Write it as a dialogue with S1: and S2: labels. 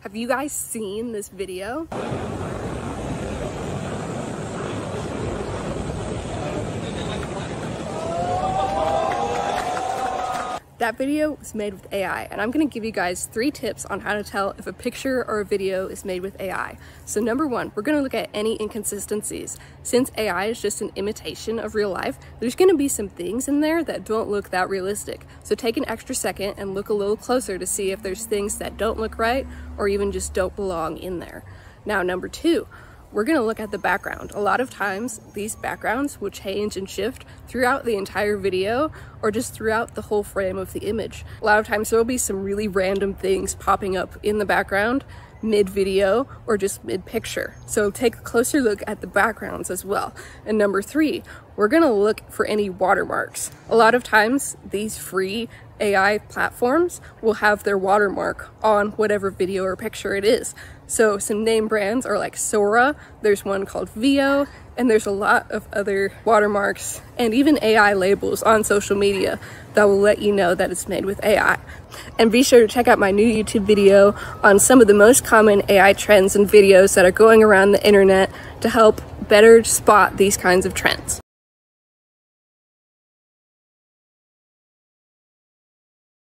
S1: Have you guys seen this video? That video was made with AI, and I'm gonna give you guys three tips on how to tell if a picture or a video is made with AI. So number one, we're gonna look at any inconsistencies. Since AI is just an imitation of real life, there's gonna be some things in there that don't look that realistic. So take an extra second and look a little closer to see if there's things that don't look right or even just don't belong in there. Now, number two, we're going to look at the background. A lot of times these backgrounds will change and shift throughout the entire video or just throughout the whole frame of the image. A lot of times there will be some really random things popping up in the background mid-video or just mid-picture. So take a closer look at the backgrounds as well. And number three, we're gonna look for any watermarks. A lot of times these free AI platforms will have their watermark on whatever video or picture it is. So some name brands are like Sora, there's one called Veo, and there's a lot of other watermarks and even AI labels on social media that will let you know that it's made with AI. And be sure to check out my new YouTube video on some of the most common AI trends and videos that are going around the internet to help better spot these kinds of trends.